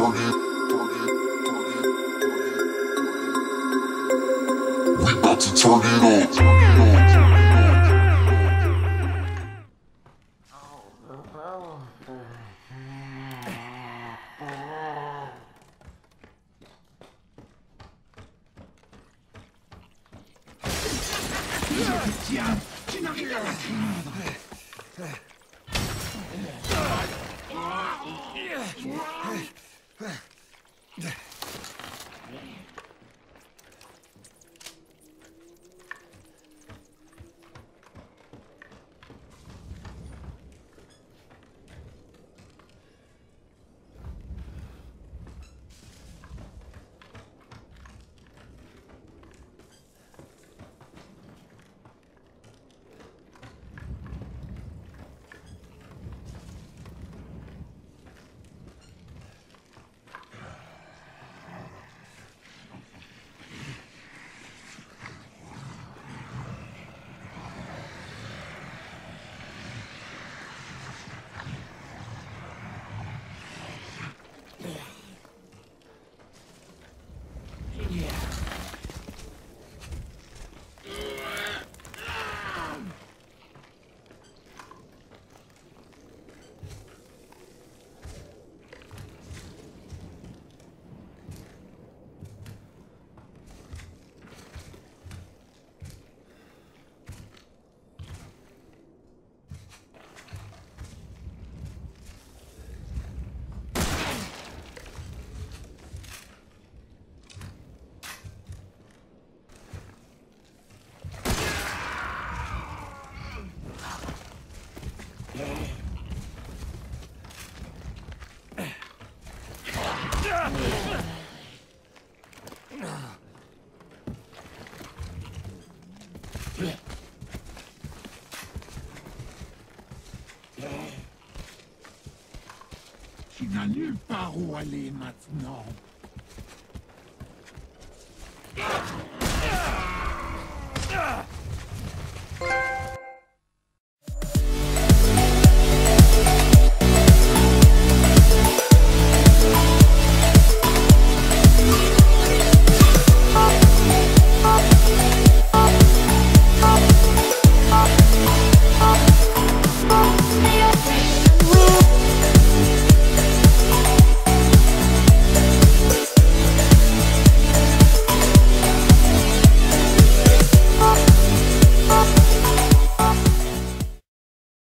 We about to turn it on. Yeah. ねえ。Tu n'as nulle part où aller maintenant.